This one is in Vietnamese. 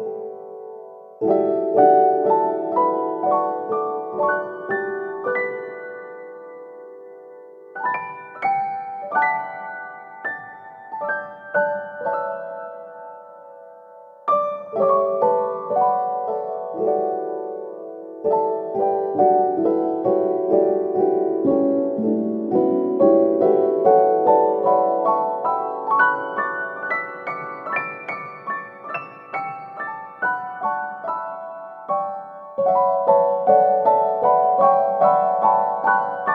you Thank you.